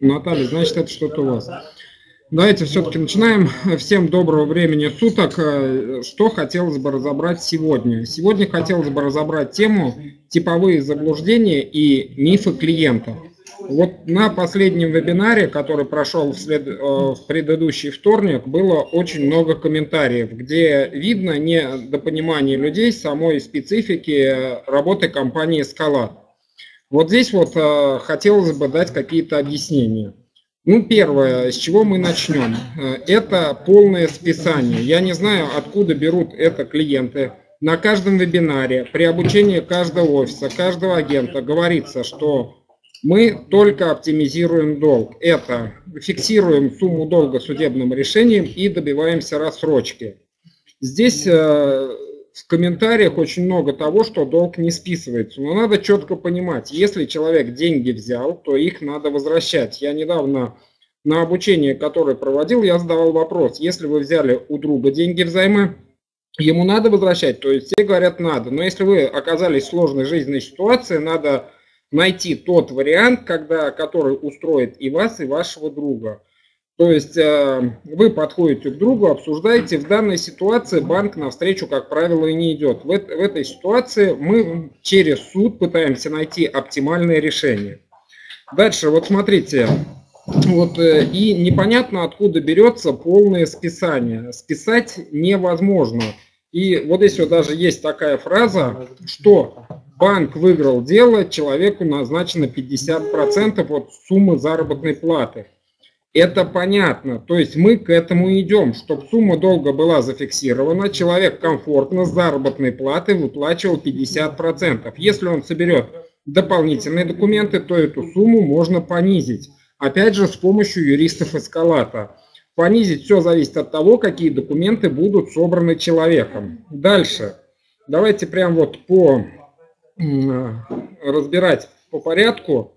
Наталья, значит, это что-то у вас. Давайте все-таки начинаем. Всем доброго времени суток. Что хотелось бы разобрать сегодня? Сегодня хотелось бы разобрать тему типовые заблуждения и мифы клиента. Вот на последнем вебинаре, который прошел в, след... Э, в предыдущий вторник, было очень много комментариев, где видно недопонимание людей самой специфики работы компании «Скала». Вот здесь вот э, хотелось бы дать какие-то объяснения. Ну, первое, с чего мы начнем? Э, это полное списание. Я не знаю, откуда берут это клиенты. На каждом вебинаре, при обучении каждого офиса, каждого агента говорится, что мы только оптимизируем долг. Это фиксируем сумму долга судебным решением и добиваемся рассрочки. Здесь э, в комментариях очень много того, что долг не списывается. Но надо четко понимать, если человек деньги взял, то их надо возвращать. Я недавно на обучении, которое проводил, я задавал вопрос, если вы взяли у друга деньги взаймы, ему надо возвращать? То есть все говорят надо. Но если вы оказались в сложной жизненной ситуации, надо найти тот вариант, когда, который устроит и вас, и вашего друга. То есть э, вы подходите к другу, обсуждаете. В данной ситуации банк навстречу, как правило, и не идет. В, в этой ситуации мы через суд пытаемся найти оптимальное решение. Дальше, вот смотрите, вот, э, и непонятно, откуда берется полное списание. Списать невозможно. И вот здесь вот даже есть такая фраза, что банк выиграл дело, человеку назначено 50% от суммы заработной платы. Это понятно, то есть мы к этому идем, чтобы сумма долга была зафиксирована, человек комфортно с заработной платы выплачивал 50%. Если он соберет дополнительные документы, то эту сумму можно понизить. Опять же, с помощью юристов эскалата. Понизить все зависит от того, какие документы будут собраны человеком. Дальше. Давайте прям вот по разбирать по порядку.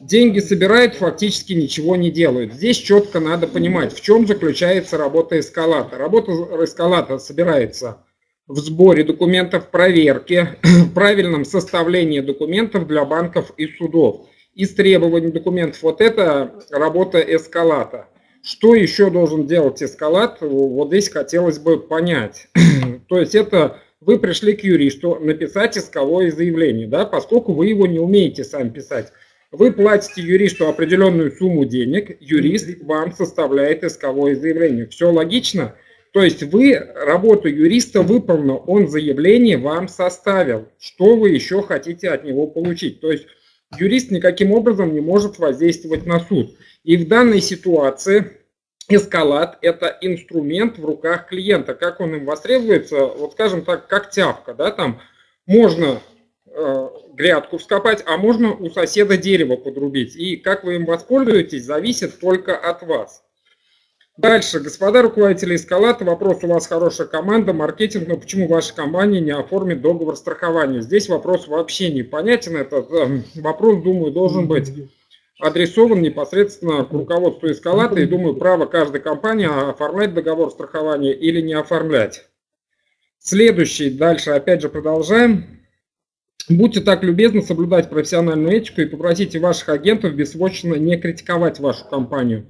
Деньги собирают, фактически ничего не делают. Здесь четко надо понимать, в чем заключается работа эскалата. Работа эскалата собирается в сборе документов, проверке, в правильном составлении документов для банков и судов. Из требований документов вот это работа эскалата. Что еще должен делать эскалат? Вот здесь хотелось бы понять. То есть это вы пришли к юристу написать исковое заявление, да, поскольку вы его не умеете сами писать. Вы платите юристу определенную сумму денег, юрист вам составляет исковое заявление. Все логично? То есть вы работу юриста выполнил, он заявление вам составил. Что вы еще хотите от него получить? То есть юрист никаким образом не может воздействовать на суд. И в данной ситуации эскалат – это инструмент в руках клиента. Как он им востребуется, вот скажем так, как тявка. Да, там можно грядку вскопать, а можно у соседа дерево подрубить. И как вы им воспользуетесь, зависит только от вас. Дальше, господа руководители эскалата, вопрос, у вас хорошая команда, маркетинг, но почему ваша компания не оформит договор страхования? Здесь вопрос вообще непонятен, этот э, вопрос, думаю, должен быть адресован непосредственно к руководству эскалата и думаю, право каждой компании оформлять договор страхования или не оформлять. Следующий, дальше опять же продолжаем. Будьте так любезны соблюдать профессиональную этику и попросите ваших агентов бессрочно не критиковать вашу компанию.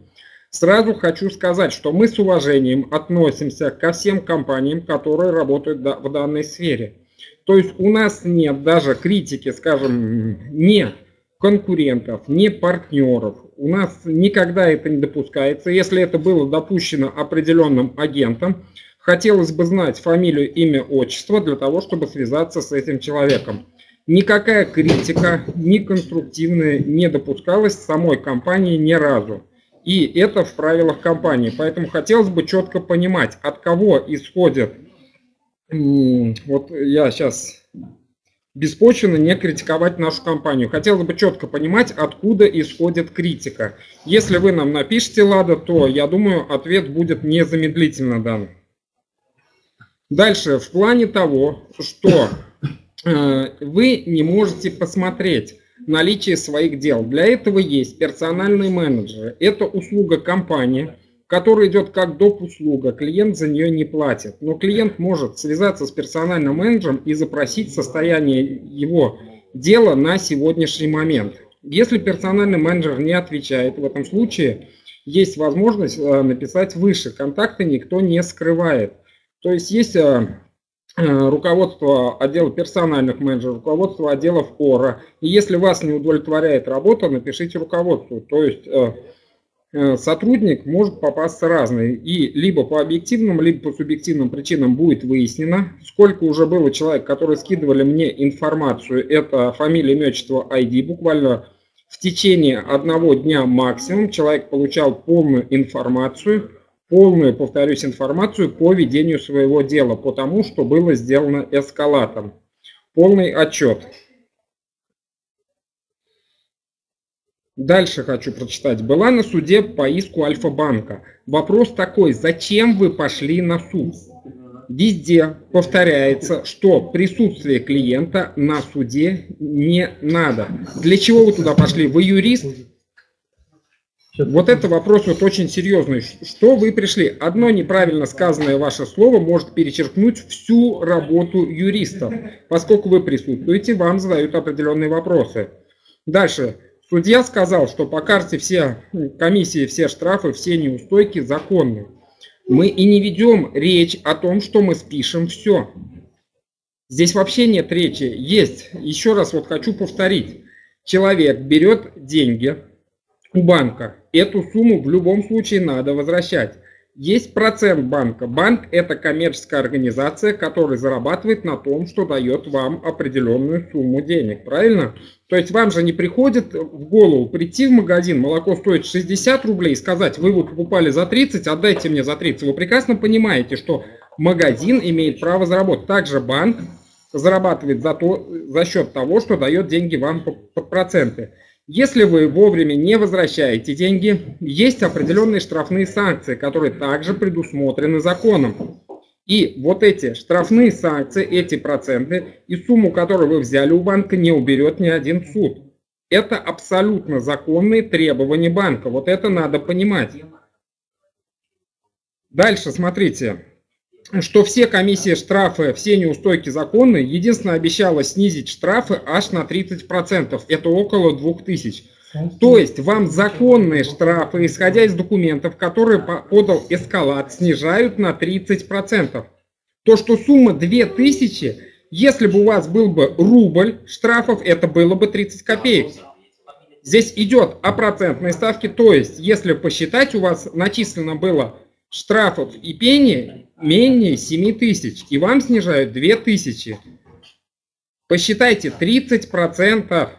Сразу хочу сказать, что мы с уважением относимся ко всем компаниям, которые работают в данной сфере. То есть у нас нет даже критики, скажем, не конкурентов, не партнеров. У нас никогда это не допускается. Если это было допущено определенным агентом, хотелось бы знать фамилию, имя, отчество для того, чтобы связаться с этим человеком. Никакая критика, ни конструктивная не допускалась самой компании ни разу. И это в правилах компании. Поэтому хотелось бы четко понимать, от кого исходит, вот я сейчас беспочвенно не критиковать нашу компанию. Хотелось бы четко понимать, откуда исходит критика. Если вы нам напишите «Лада», то, я думаю, ответ будет незамедлительно дан. Дальше, в плане того, что вы не можете посмотреть наличие своих дел. Для этого есть персональные менеджеры. Это услуга компании – который идет как доп. услуга, клиент за нее не платит. Но клиент может связаться с персональным менеджером и запросить состояние его дела на сегодняшний момент. Если персональный менеджер не отвечает, в этом случае есть возможность э, написать выше. Контакты никто не скрывает. То есть есть э, э, руководство отдела персональных менеджеров, руководство отделов ОРА. И если вас не удовлетворяет работа, напишите руководству. То есть сотрудник может попасться разный. И либо по объективным, либо по субъективным причинам будет выяснено, сколько уже было человек, которые скидывали мне информацию. Это фамилия, имя, отчество, ID, буквально в течение одного дня максимум человек получал полную информацию, полную, повторюсь, информацию по ведению своего дела, по тому, что было сделано эскалатом. Полный отчет. Дальше хочу прочитать. Была на суде по иску Альфа-банка. Вопрос такой, зачем вы пошли на суд? везде повторяется, что присутствие клиента на суде не надо. Для чего вы туда пошли? Вы юрист? Вот это вопрос вот очень серьезный. Что вы пришли? Одно неправильно сказанное ваше слово может перечеркнуть всю работу юристов. Поскольку вы присутствуете, вам задают определенные вопросы. Дальше. Судья сказал, что по карте все комиссии, все штрафы, все неустойки законны мы и не ведем речь о том, что мы спишем все. Здесь вообще нет речи. Есть, еще раз вот хочу повторить. Человек берет деньги у банка. Эту сумму в любом случае надо возвращать. Есть процент банка. Банк – это коммерческая организация, которая зарабатывает на том, что дает вам определенную сумму денег. Правильно? То есть вам же не приходит в голову прийти в магазин, молоко стоит 60 рублей, и сказать, вы его покупали за 30, отдайте мне за 30. Вы прекрасно понимаете, что магазин имеет право заработать. Также банк зарабатывает за, то, за счет того, что дает деньги вам под проценты. Если вы вовремя не возвращаете деньги, есть определенные штрафные санкции, которые также предусмотрены законом. И вот эти штрафные санкции, эти проценты и сумму, которую вы взяли у банка, не уберет ни один суд. Это абсолютно законные требования банка. Вот это надо понимать. Дальше смотрите что все комиссии, штрафы, все неустойки законны. Единственное, обещала снизить штрафы аж на 30%. Это около 2000. То есть вам законные штрафы, исходя из документов, которые подал эскалат, снижают на 30%. То, что сумма 2000, если бы у вас был бы рубль штрафов, это было бы 30 копеек. Здесь идет о процентной ставке, то есть если посчитать, у вас начислено было штрафов и пени менее 7 тысяч, и вам снижают 2 тысячи. Посчитайте, 30%.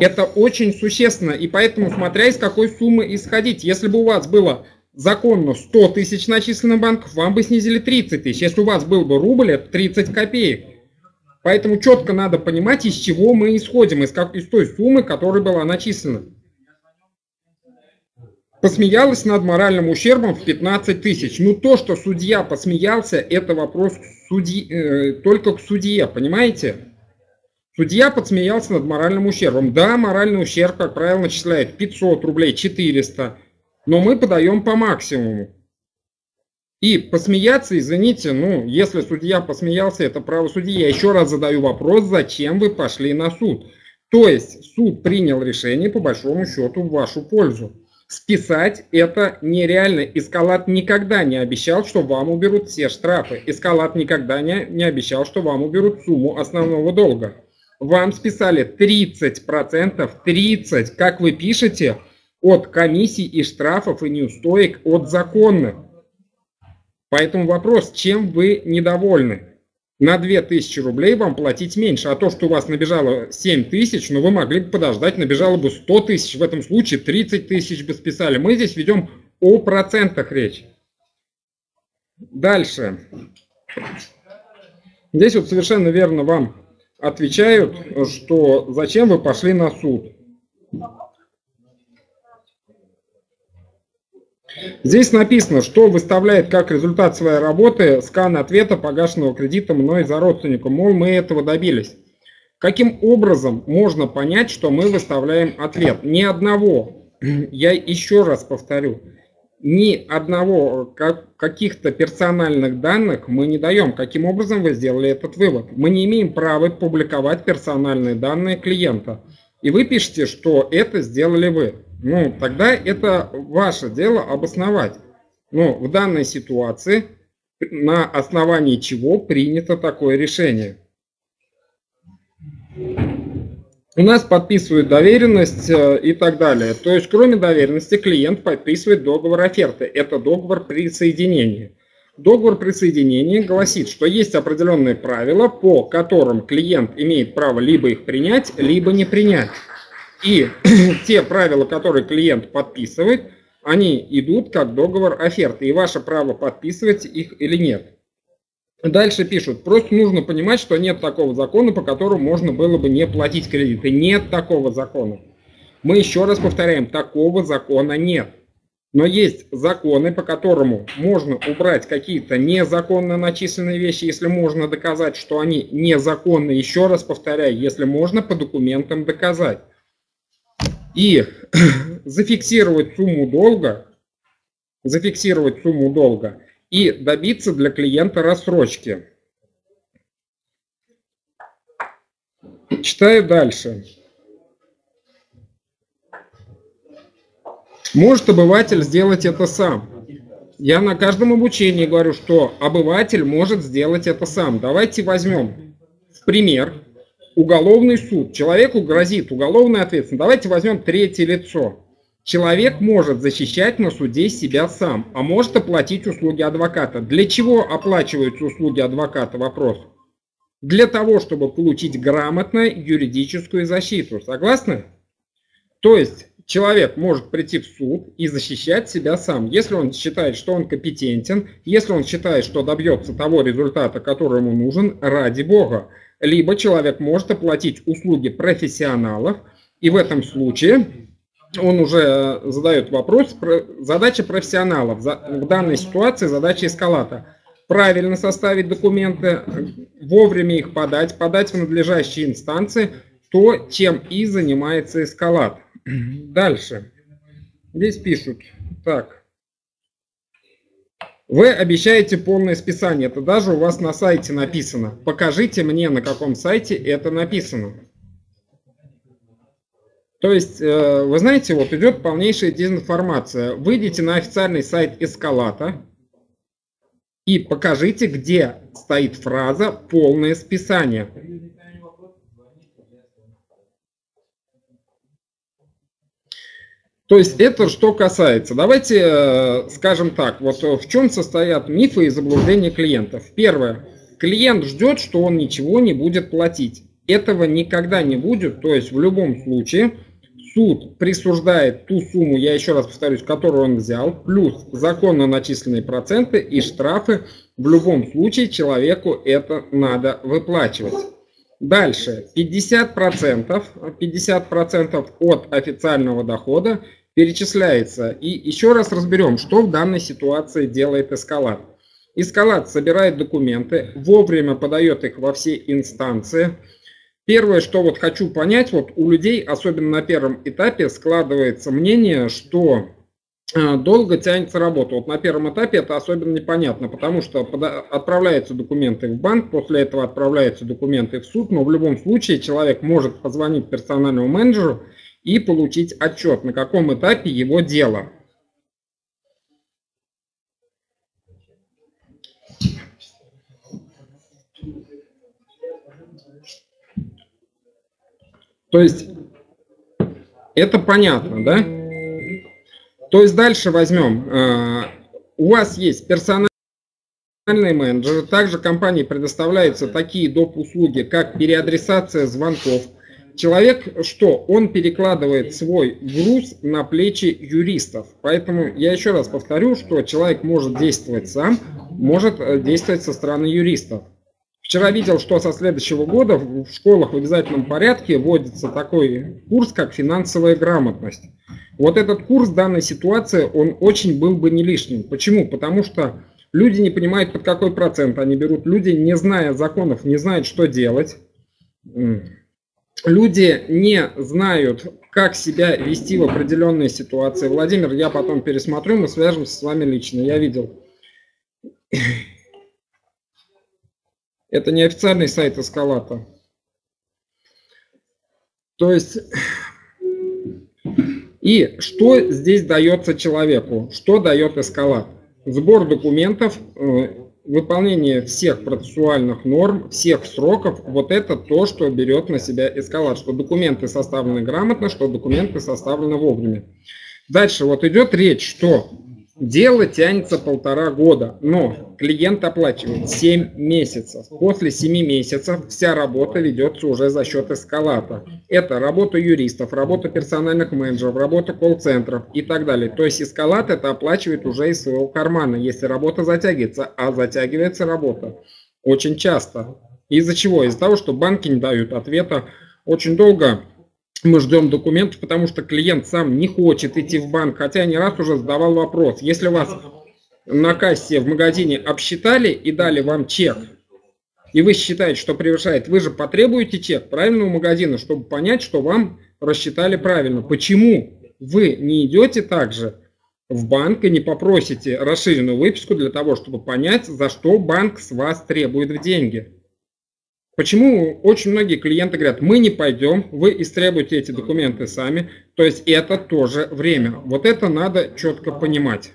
Это очень существенно, и поэтому смотря из какой суммы исходить. Если бы у вас было законно 100 тысяч начислено банков, вам бы снизили 30 тысяч. Если у вас был бы рубль, это 30 копеек. Поэтому четко надо понимать, из чего мы исходим, из, как, из той суммы, которая была начислена посмеялась над моральным ущербом в 15 тысяч. Ну то, что судья посмеялся, это вопрос судьи, э, только к судье, понимаете? Судья подсмеялся над моральным ущербом. Да, моральный ущерб, как правило, начисляет 500 рублей, 400, но мы подаем по максимуму. И посмеяться, извините, ну, если судья посмеялся, это право судьи. Я еще раз задаю вопрос, зачем вы пошли на суд? То есть суд принял решение по большому счету в вашу пользу списать это нереально. Эскалат никогда не обещал, что вам уберут все штрафы. Эскалат никогда не, не обещал, что вам уберут сумму основного долга. Вам списали 30%, 30%, как вы пишете, от комиссий и штрафов и неустоек от законных. Поэтому вопрос, чем вы недовольны? На 2000 рублей вам платить меньше. А то, что у вас набежало 7 тысяч, ну вы могли бы подождать, набежало бы 100 тысяч. В этом случае 30 тысяч бы списали. Мы здесь ведем о процентах речь. Дальше. Здесь вот совершенно верно вам отвечают, что зачем вы пошли на суд. Здесь написано, что выставляет как результат своей работы скан ответа погашенного кредита мной за родственника. Мол, мы этого добились. Каким образом можно понять, что мы выставляем ответ? Ни одного, я еще раз повторю, ни одного как, каких-то персональных данных мы не даем. Каким образом вы сделали этот вывод? Мы не имеем права публиковать персональные данные клиента. И вы пишете, что это сделали вы. Ну, тогда это ваше дело обосновать. Но в данной ситуации на основании чего принято такое решение. У нас подписывают доверенность э, и так далее. То есть, кроме доверенности, клиент подписывает договор оферты. Это договор присоединения. Договор присоединения гласит, что есть определенные правила, по которым клиент имеет право либо их принять, либо не принять. И те правила, которые клиент подписывает, они идут как договор оферты, и ваше право подписывать их или нет. Дальше пишут, просто нужно понимать, что нет такого закона, по которому можно было бы не платить кредиты. Нет такого закона. Мы еще раз повторяем, такого закона нет. Но есть законы, по которому можно убрать какие-то незаконно начисленные вещи, если можно доказать, что они незаконны. Еще раз повторяю, если можно по документам доказать. И зафиксировать сумму долга, зафиксировать сумму долга – и добиться для клиента рассрочки. Читаю дальше. Может обыватель сделать это сам. Я на каждом обучении говорю, что обыватель может сделать это сам. Давайте возьмем в пример уголовный суд. Человеку грозит уголовная ответственность. Давайте возьмем третье лицо. Человек может защищать на суде себя сам, а может оплатить услуги адвоката. Для чего оплачиваются услуги адвоката? Вопрос. Для того, чтобы получить грамотную юридическую защиту. Согласны? То есть человек может прийти в суд и защищать себя сам, если он считает, что он компетентен, если он считает, что добьется того результата, который ему нужен, ради бога. Либо человек может оплатить услуги профессионалов, и в этом случае он уже задает вопрос, задача профессионалов, в данной ситуации задача эскалата. Правильно составить документы, вовремя их подать, подать в надлежащие инстанции, то, чем и занимается эскалат. Дальше. Здесь пишут, так. Вы обещаете полное списание, это даже у вас на сайте написано. Покажите мне, на каком сайте это написано. То есть, э, вы знаете, вот идет полнейшая дезинформация. Выйдите на официальный сайт Эскалата и покажите, где стоит фраза «полное списание». То есть это что касается. Давайте э, скажем так, вот в чем состоят мифы и заблуждения клиентов. Первое. Клиент ждет, что он ничего не будет платить. Этого никогда не будет, то есть в любом случае суд присуждает ту сумму, я еще раз повторюсь, которую он взял, плюс законно начисленные проценты и штрафы, в любом случае человеку это надо выплачивать. Дальше, 50%, 50% от официального дохода перечисляется. И еще раз разберем, что в данной ситуации делает эскалат. Эскалат собирает документы, вовремя подает их во все инстанции, Первое, что вот хочу понять, вот у людей, особенно на первом этапе, складывается мнение, что э, долго тянется работа. Вот на первом этапе это особенно непонятно, потому что отправляются документы в банк, после этого отправляются документы в суд, но в любом случае человек может позвонить персональному менеджеру и получить отчет, на каком этапе его дело. То есть это понятно, да? То есть дальше возьмем. Э, у вас есть персональный менеджер. Также компании предоставляются такие доп. услуги, как переадресация звонков. Человек что? Он перекладывает свой груз на плечи юристов. Поэтому я еще раз повторю, что человек может действовать сам, может э, действовать со стороны юристов. Вчера видел, что со следующего года в школах в обязательном порядке вводится такой курс, как финансовая грамотность. Вот этот курс данной ситуации, он очень был бы не лишним. Почему? Потому что люди не понимают, под какой процент они берут. Люди, не зная законов, не знают, что делать. Люди не знают, как себя вести в определенной ситуации. Владимир, я потом пересмотрю, мы свяжемся с вами лично. Я видел это не официальный сайт Эскалата. То есть, и что здесь дается человеку? Что дает эскалат? Сбор документов, э, выполнение всех процессуальных норм, всех сроков, вот это то, что берет на себя эскалат, что документы составлены грамотно, что документы составлены вовремя. Дальше вот идет речь, что Дело тянется полтора года, но клиент оплачивает 7 месяцев. После 7 месяцев вся работа ведется уже за счет эскалата. Это работа юристов, работа персональных менеджеров, работа колл-центров и так далее. То есть эскалат это оплачивает уже из своего кармана, если работа затягивается, а затягивается работа очень часто. Из-за чего? Из-за того, что банки не дают ответа очень долго мы ждем документов, потому что клиент сам не хочет идти в банк, хотя не раз уже задавал вопрос. Если вас на кассе в магазине обсчитали и дали вам чек, и вы считаете, что превышает, вы же потребуете чек правильного магазина, чтобы понять, что вам рассчитали правильно. Почему вы не идете также в банк и не попросите расширенную выписку для того, чтобы понять, за что банк с вас требует деньги? Почему очень многие клиенты говорят, мы не пойдем, вы истребуете эти документы сами, то есть это тоже время. Вот это надо четко понимать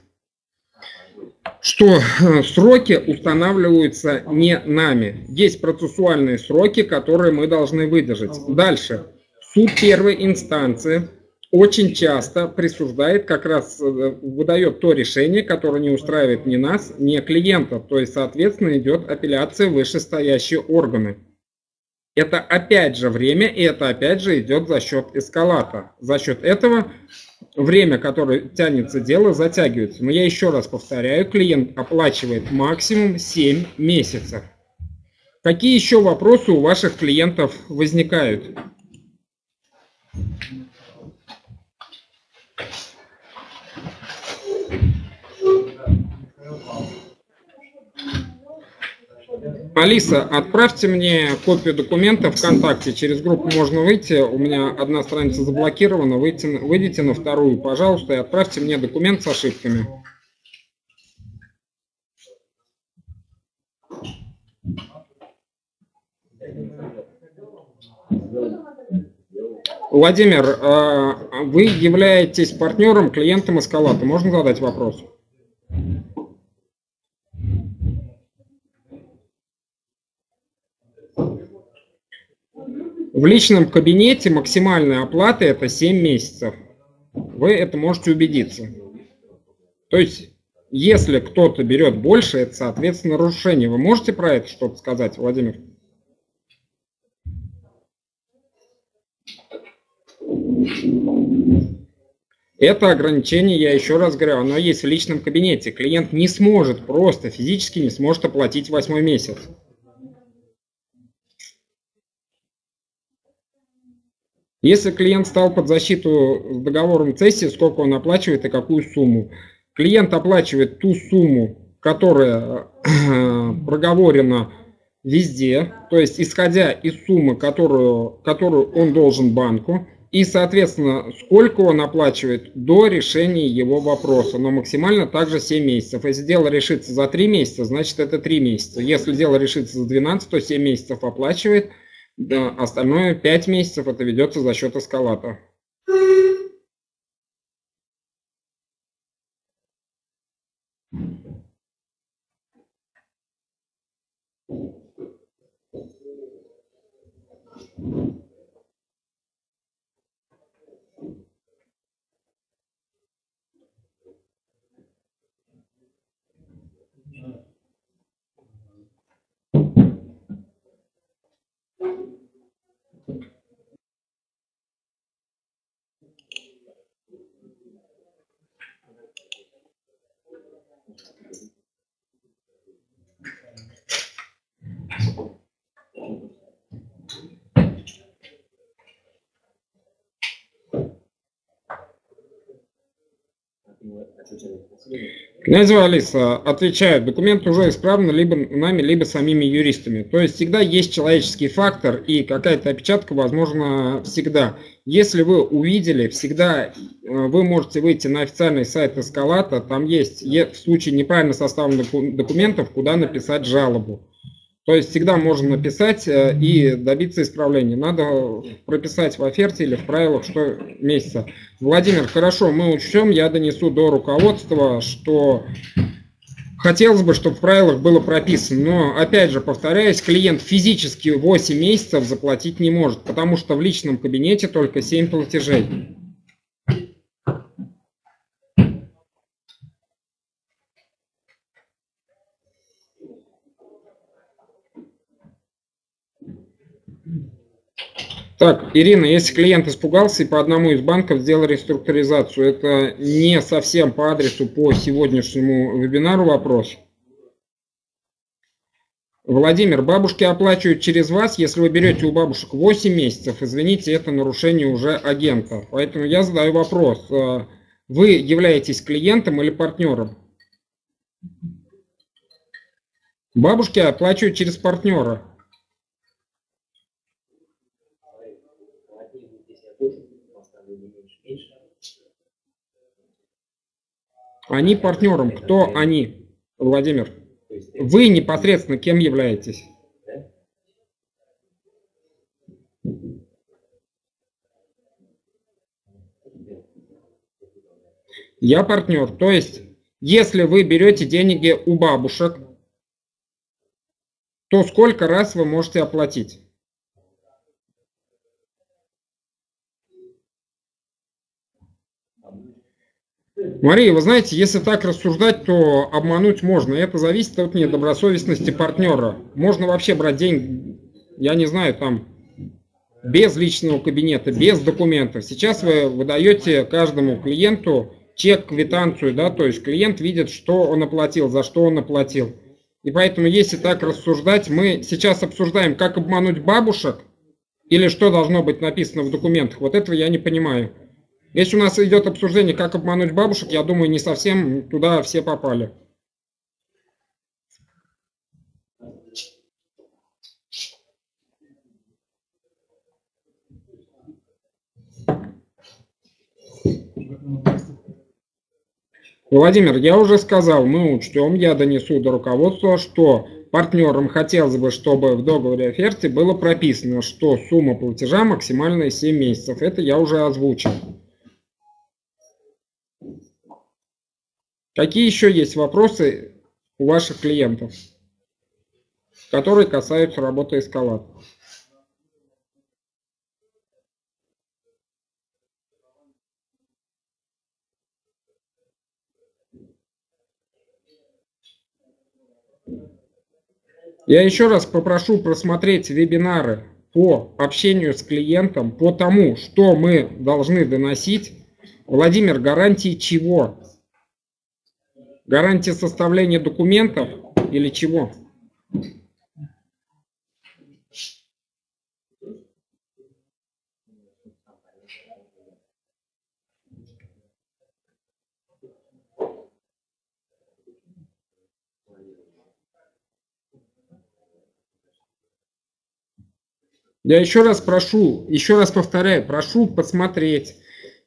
что э, сроки устанавливаются не нами. Есть процессуальные сроки, которые мы должны выдержать. Дальше. Суд первой инстанции очень часто присуждает, как раз э, выдает то решение, которое не устраивает ни нас, ни клиента. То есть, соответственно, идет апелляция в вышестоящие органы. Это опять же время, и это опять же идет за счет эскалата. За счет этого время, которое тянется дело, затягивается. Но я еще раз повторяю, клиент оплачивает максимум 7 месяцев. Какие еще вопросы у ваших клиентов возникают? Алиса, отправьте мне копию документа ВКонтакте. Через группу можно выйти. У меня одна страница заблокирована. Выйти, выйдите на вторую, пожалуйста, и отправьте мне документ с ошибками. Владимир, а, вы являетесь партнером, клиентом Эскалата. Можно задать вопрос? В личном кабинете максимальная оплата это 7 месяцев. Вы это можете убедиться. То есть, если кто-то берет больше, это, соответственно, нарушение. Вы можете про это что-то сказать, Владимир? Это ограничение, я еще раз говорю, оно есть в личном кабинете. Клиент не сможет просто физически не сможет оплатить восьмой месяц. Если клиент стал под защиту с договором цессии, сколько он оплачивает и какую сумму? Клиент оплачивает ту сумму, которая э, проговорена везде, то есть исходя из суммы, которую, которую он должен банку, и, соответственно, сколько он оплачивает до решения его вопроса, но максимально также 7 месяцев. Если дело решится за 3 месяца, значит это 3 месяца. Если дело решится за 12, то 7 месяцев оплачивает – да, остальное 5 месяцев это ведется за счет эскалата. Thank you. Князева Алиса отвечает, документ уже исправлен либо нами, либо самими юристами. То есть всегда есть человеческий фактор и какая-то опечатка возможно всегда. Если вы увидели, всегда э, вы можете выйти на официальный сайт Эскалата, там есть в случае неправильно составленных документов, куда написать жалобу. То есть всегда можно написать э, и добиться исправления. Надо прописать в оферте или в правилах, что месяца. Владимир, хорошо, мы учтем, я донесу до руководства, что хотелось бы, чтобы в правилах было прописано. Но, опять же, повторяюсь, клиент физически 8 месяцев заплатить не может, потому что в личном кабинете только 7 платежей. Так, Ирина, если клиент испугался и по одному из банков сделал реструктуризацию, это не совсем по адресу по сегодняшнему вебинару вопрос. Владимир, бабушки оплачивают через вас, если вы берете у бабушек 8 месяцев, извините, это нарушение уже агента. Поэтому я задаю вопрос, э, вы являетесь клиентом или партнером? Бабушки оплачивают через партнера. Они партнером. Кто они, Владимир? Вы непосредственно кем являетесь? Я партнер. То есть, если вы берете деньги у бабушек, то сколько раз вы можете оплатить? Мария, вы знаете, если так рассуждать, то обмануть можно. Это зависит от недобросовестности партнера. Можно вообще брать деньги, я не знаю, там, без личного кабинета, без документов. Сейчас вы выдаете каждому клиенту чек, квитанцию, да, то есть клиент видит, что он оплатил, за что он оплатил. И поэтому, если так рассуждать, мы сейчас обсуждаем, как обмануть бабушек или что должно быть написано в документах. Вот этого я не понимаю. Если у нас идет обсуждение, как обмануть бабушек, я думаю, не совсем туда все попали. Владимир, я уже сказал, мы учтем, я донесу до руководства, что партнерам хотелось бы, чтобы в договоре оферте было прописано, что сумма платежа максимальная 7 месяцев. Это я уже озвучил. Какие еще есть вопросы у ваших клиентов, которые касаются работы эскалатора? Я еще раз попрошу просмотреть вебинары по общению с клиентом, по тому, что мы должны доносить. Владимир, гарантии чего? Гарантия составления документов или чего? Я еще раз прошу, еще раз повторяю, прошу посмотреть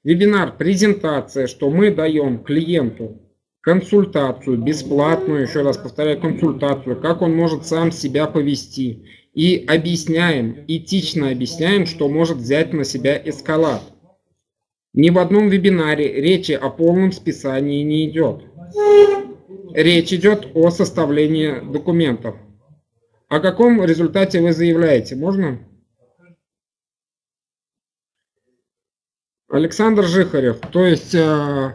вебинар, презентация, что мы даем клиенту консультацию, бесплатную, еще раз повторяю, консультацию, как он может сам себя повести. И объясняем, этично объясняем, что может взять на себя эскалат. Ни в одном вебинаре речи о полном списании не идет. Речь идет о составлении документов. О каком результате вы заявляете? Можно? Александр Жихарев. То есть э,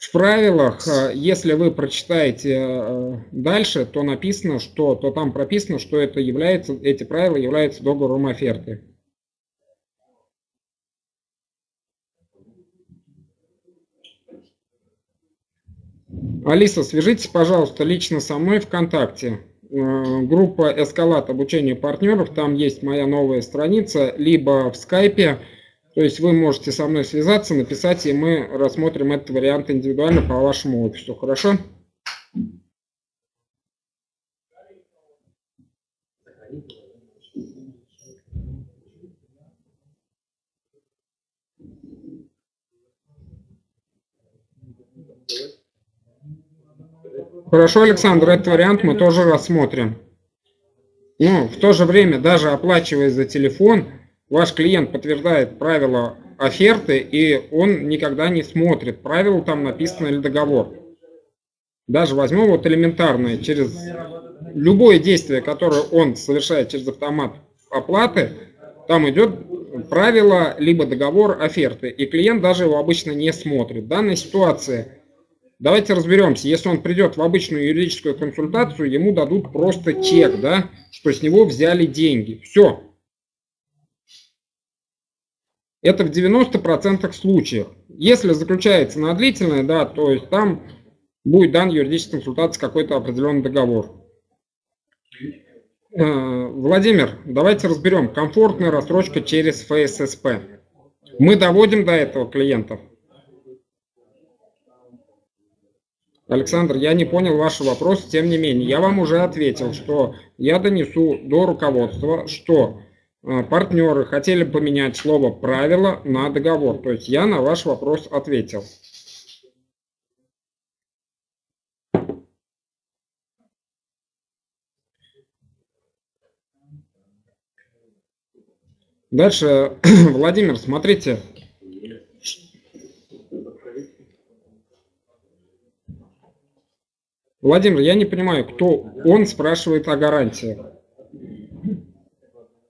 в правилах, э, если вы прочитаете э, дальше, то написано, что, то там прописано, что это является, эти правила являются договором оферты. Алиса, свяжитесь, пожалуйста, лично со мной ВКонтакте. Э, группа Эскалат обучение партнеров, там есть моя новая страница, либо в скайпе то есть вы можете со мной связаться, написать, и мы рассмотрим этот вариант индивидуально по вашему офису. Хорошо? Хорошо, Александр, этот вариант мы тоже рассмотрим. Но в то же время, даже оплачивая за телефон, ваш клиент подтверждает правила оферты, и он никогда не смотрит, правила там написано или договор. Даже возьмем вот элементарное, через любое действие, которое он совершает через автомат оплаты, там идет правило, либо договор оферты, и клиент даже его обычно не смотрит. В данной ситуации Давайте разберемся. Если он придет в обычную юридическую консультацию, ему дадут просто чек, да, что с него взяли деньги. Все. Это в 90% случаев. Если заключается на длительное, да, то есть там будет дан юридической консультации какой-то определенный договор. Э, Владимир, давайте разберем. Комфортная рассрочка через ФССП. Мы доводим до этого клиентов. Александр, я не понял ваш вопрос, тем не менее, я вам уже ответил, что я донесу до руководства, что партнеры хотели поменять слово «правило» на «договор». То есть я на ваш вопрос ответил. Дальше, Владимир, смотрите, Владимир, я не понимаю, кто он спрашивает о гарантии.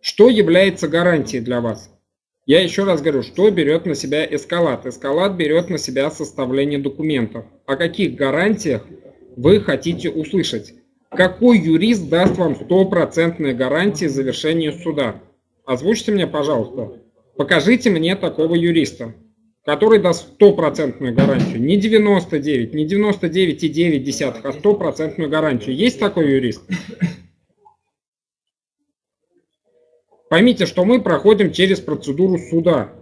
Что является гарантией для вас? Я еще раз говорю, что берет на себя эскалат? Эскалат берет на себя составление документов. О каких гарантиях вы хотите услышать? Какой юрист даст вам стопроцентные гарантии завершения суда? Озвучьте мне, пожалуйста. Покажите мне такого юриста который даст стопроцентную гарантию. Не 99, не 99,9, а стопроцентную гарантию. Есть такой юрист? Поймите, что мы проходим через процедуру суда.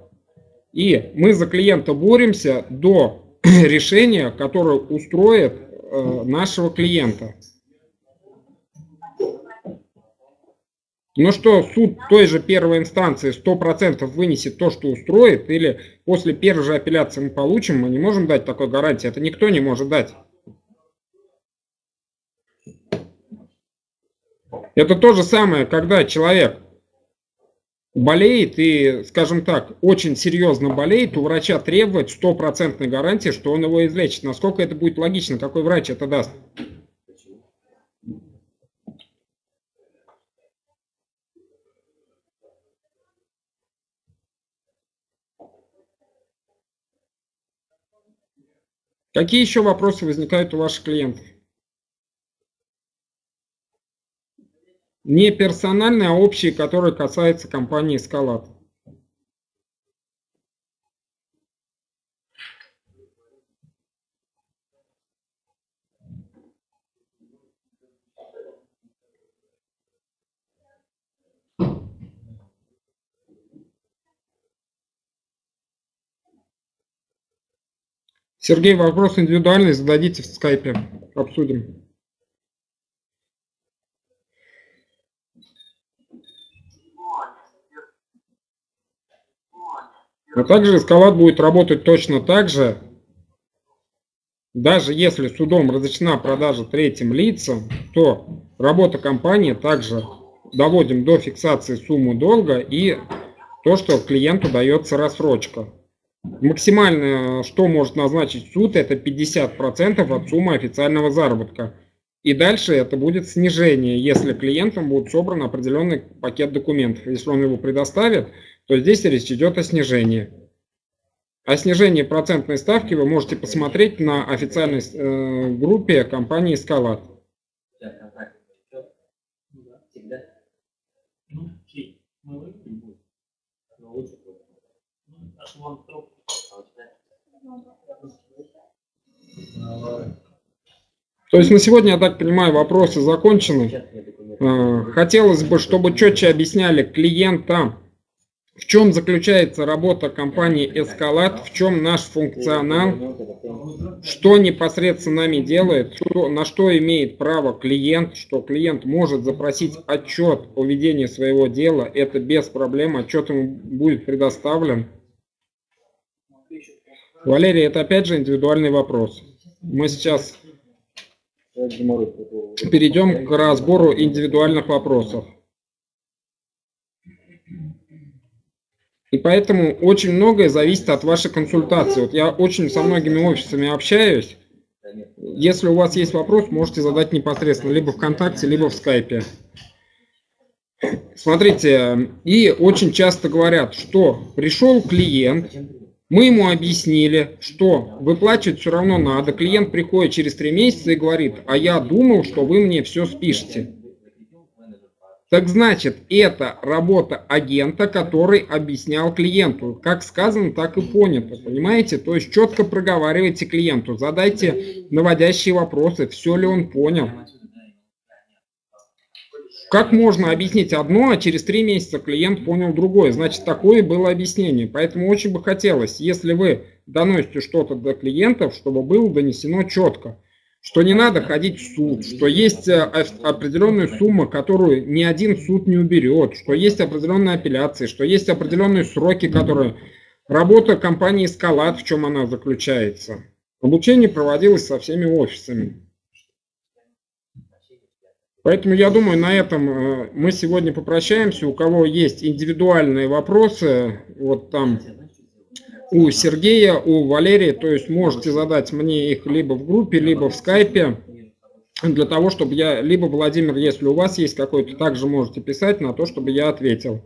И мы за клиента боремся до решения, которое устроит э, нашего клиента. Но что суд той же первой инстанции 100% вынесет то, что устроит, или после первой же апелляции мы получим, мы не можем дать такой гарантии. Это никто не может дать. Это то же самое, когда человек болеет и, скажем так, очень серьезно болеет, у врача требовать стопроцентной гарантии, что он его излечит. Насколько это будет логично, какой врач это даст? Какие еще вопросы возникают у ваших клиентов? Не персональные, а общие, которые касаются компании Escalade. Сергей, вопрос индивидуальный, зададите в скайпе, обсудим. А также эскалат будет работать точно так же, даже если судом разрешена продажа третьим лицам, то работа компании также доводим до фиксации суммы долга и то, что клиенту дается рассрочка. Максимально, что может назначить суд, это 50% от суммы официального заработка. И дальше это будет снижение, если клиентам будет собран определенный пакет документов. Если он его предоставит, то здесь речь идет о снижении. О снижении процентной ставки вы можете посмотреть на официальной э, группе компании «Эскалат». То есть на сегодня, я так понимаю, вопросы закончены. Э, хотелось бы, чтобы четче объясняли клиентам, в чем заключается работа компании Escalade, в чем наш функционал, что непосредственно нами делает, что, на что имеет право клиент, что клиент может запросить отчет о ведении своего дела, это без проблем, отчет ему будет предоставлен. Валерий, это опять же индивидуальный вопрос. Мы сейчас перейдем к разбору индивидуальных вопросов. И поэтому очень многое зависит от вашей консультации. Вот я очень со многими офисами общаюсь. Если у вас есть вопрос, можете задать непосредственно либо ВКонтакте, либо в Скайпе. Смотрите, и очень часто говорят, что пришел клиент, мы ему объяснили, что выплачивать все равно надо. Клиент приходит через три месяца и говорит, а я думал, что вы мне все спишете. Так значит, это работа агента, который объяснял клиенту. Как сказано, так и понято. Понимаете? То есть четко проговаривайте клиенту, задайте наводящие вопросы, все ли он понял. Как можно объяснить одно, а через три месяца клиент понял другое? Значит, такое было объяснение. Поэтому очень бы хотелось, если вы доносите что-то до клиентов, чтобы было донесено четко что не надо ходить в суд, что есть э, определенная сумма, которую ни один суд не уберет, что есть определенные апелляции, что есть определенные сроки, которые... Работа компании «Эскалат», в чем она заключается. Обучение проводилось со всеми офисами. Поэтому я думаю, на этом э, мы сегодня попрощаемся. У кого есть индивидуальные вопросы, вот там у Сергея, у Валерия, то есть можете задать мне их либо в группе, либо в скайпе, для того, чтобы я, либо Владимир, если у вас есть какой-то, также можете писать на то, чтобы я ответил.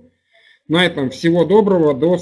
На этом всего доброго, до